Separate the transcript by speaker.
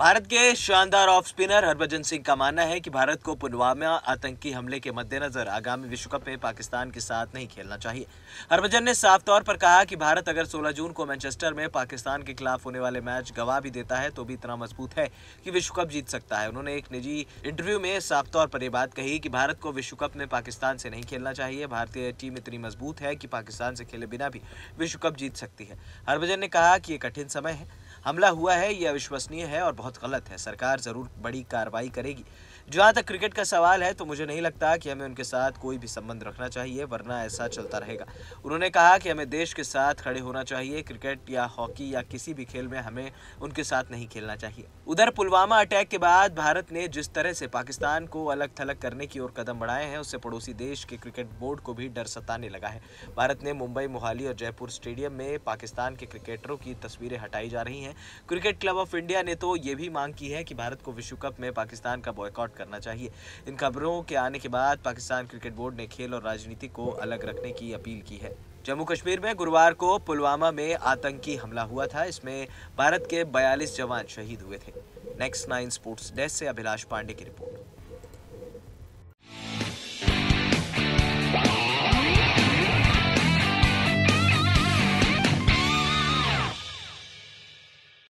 Speaker 1: भारत के शानदार off spinner Harbhajan Singh का मानना है कि भारत को पुलवामा आतंकी हमले के मद्देनजर आगामी विश्व कप में पाकिस्तान के साथ नहीं खेलना चाहिए। हरभजन ने साफ़ तौर पर कहा कि भारत अगर 16 जून को मैनचेस्टर में पाकिस्तान के खिलाफ होने वाले मैच गवा भी देता है तो भी इतना मज़बूत है कि विश्व कप जीत सकता है। उन्होंने एक निजी इंटरव्यू में साफ़ तौर पर यह बात कही कि भारत को विश्व कप में पाकिस्तान से नहीं खेलना चाहिए। भारतीय टीम इतनी मज़बूत है कि पाकिस्तान से खेले बिना भी विश्व कप जीत सकती है। हरभजन ने कहा कि यह कठिन समय है। हमला हुआ है, यह अविश्वसनीय है और बहुत गलत है। सरकार ज़रूर बड़ी कार्रवाई करेगी। जहाँ तक क्रिकेट का सवाल है तो मुझे नहीं लगता कि हमें उनके साथ कोई भी संबंध रखना चाहिए, वरना ऐसा चलता रहेगा। उन्होंने कहा कि हमें देश के साथ खड़े होना चाहिए, क्रिकेट या हॉकी या किसी भी खेल में हमें उनके साथ नहीं खेलना चाहिए। उधर पुलवामा अटैक के बाद भारत ने जिस तरह से पाकिस्तान को अलग थलग करने की ओर कदम बढ़ाए हैं, उससे पड़ोसी देश के क्रिकेट बोर्ड को भी डर सताने लगा है। भारत ने मुंबई, मोहाली और जयपुर स्टेडियम में पाकिस्तान के क्रिकेटरों की तस्वीरें हटाई जा रही हैं क्रिकेट क्लब ऑफ़ इंडिया ने तो ये भी मांग की है कि भारत को विश्व कप में पाकिस्तान का बॉयकॉट करना चाहिए। इन खबरों के आने के बाद पाकिस्तान क्रिकेट बोर्ड ने खेल और राजनीति को अलग रखने की अपील की है। जम्मू कश्मीर में गुरुवार को पुलवामा में आतंकी हमला हुआ था। इसमें भारत के 42 जवान शहीद हुए थे। नेक्स्ट नाइन स्पोर्ट्स डेस्क से अभिलाष पांडे की रिपोर्ट।